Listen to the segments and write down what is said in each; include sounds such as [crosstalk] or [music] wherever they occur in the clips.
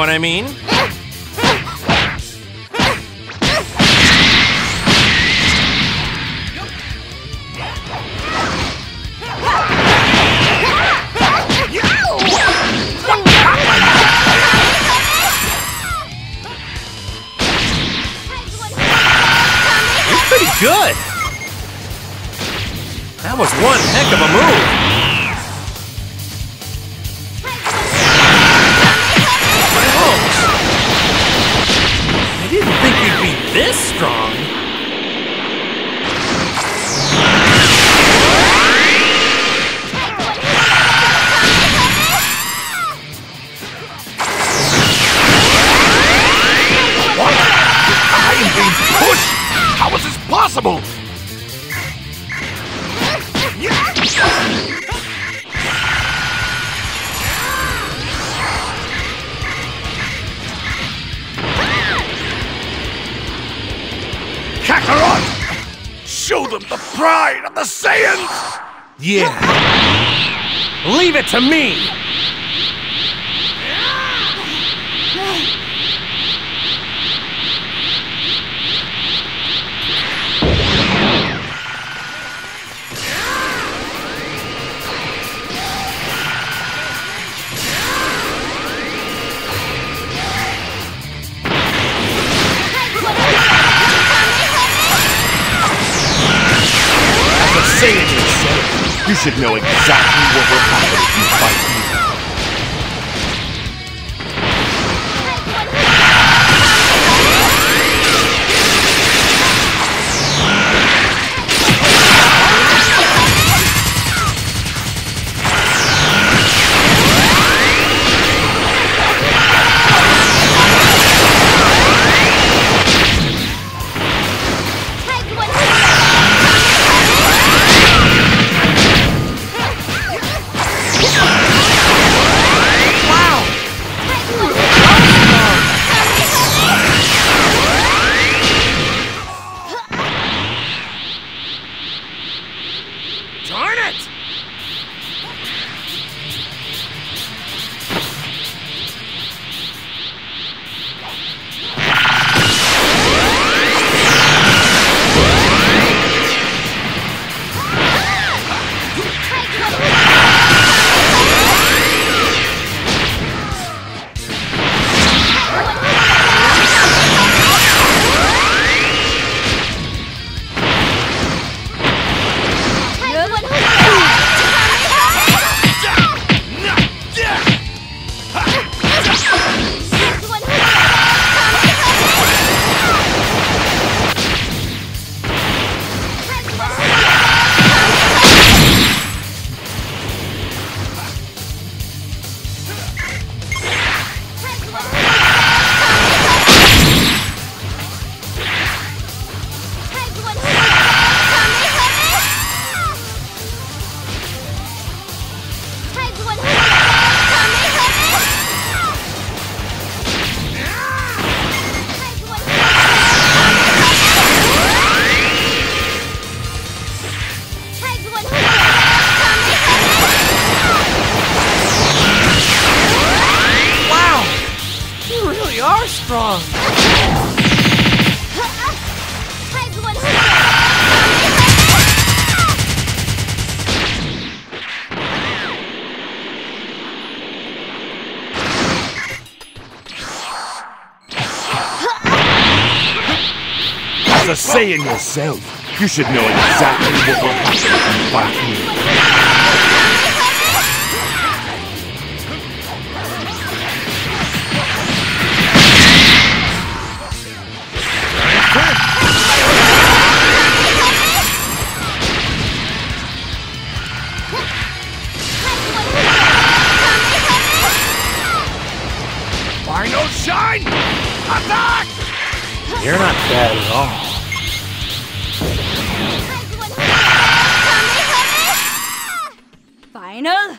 what I mean? Good. That was one heck of a move. The pride of the Saiyans! Yeah. Leave it to me. Should know exactly what will happen if you fight strong. As a Saiyan yourself, you should know exactly what will happen if you fight me. Final shine! Attack! You're not bad at all. Final.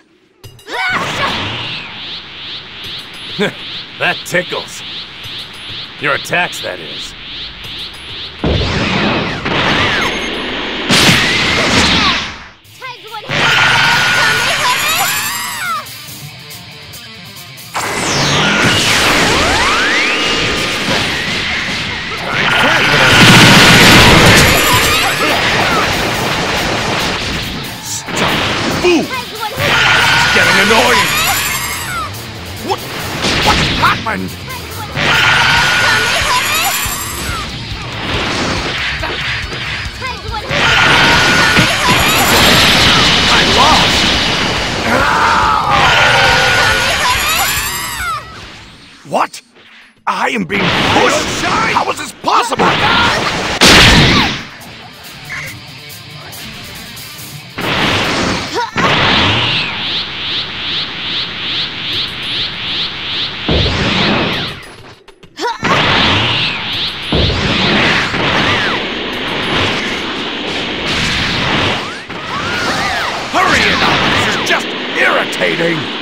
[laughs] That tickles. Your attacks, that is. What? I am being pushed? How is this possible? Hurry it up! This is just irritating!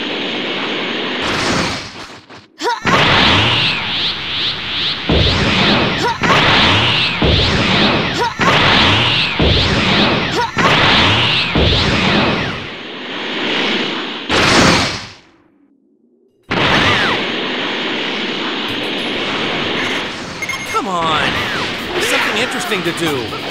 Do.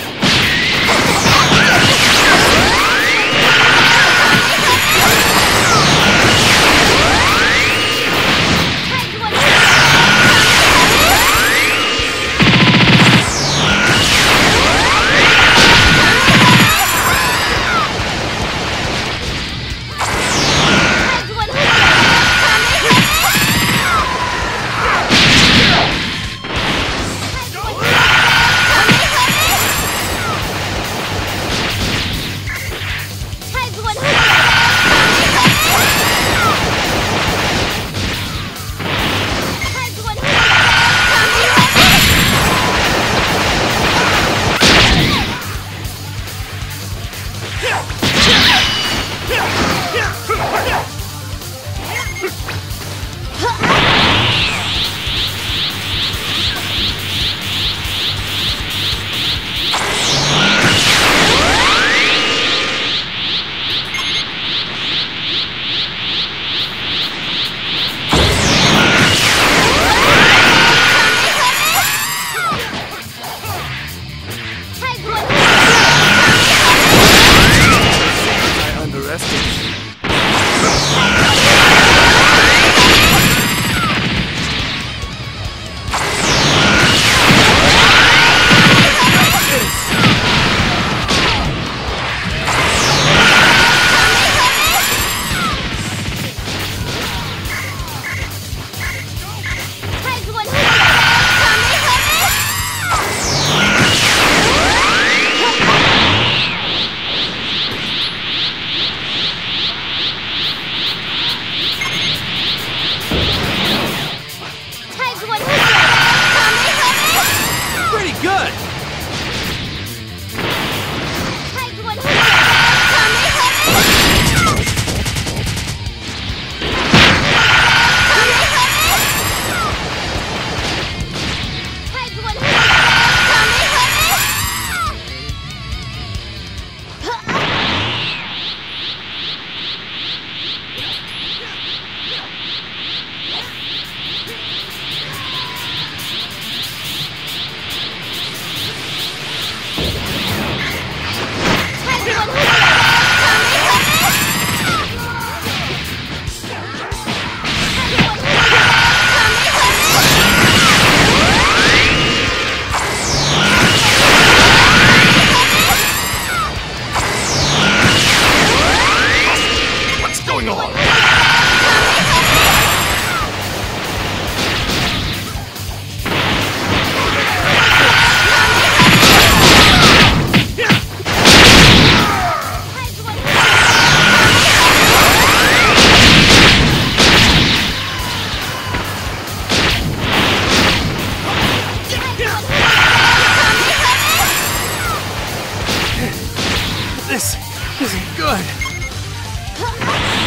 This isn't good.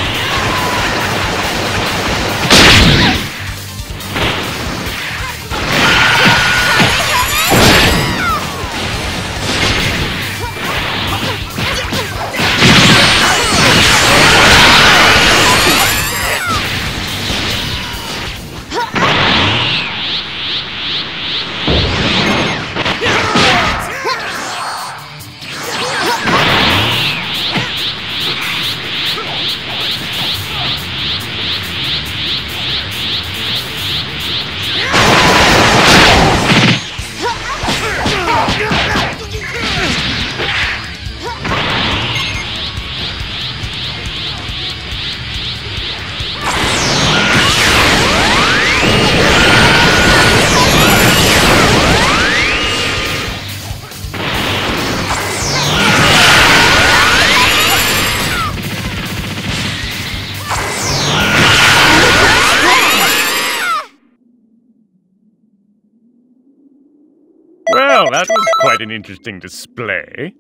An interesting display.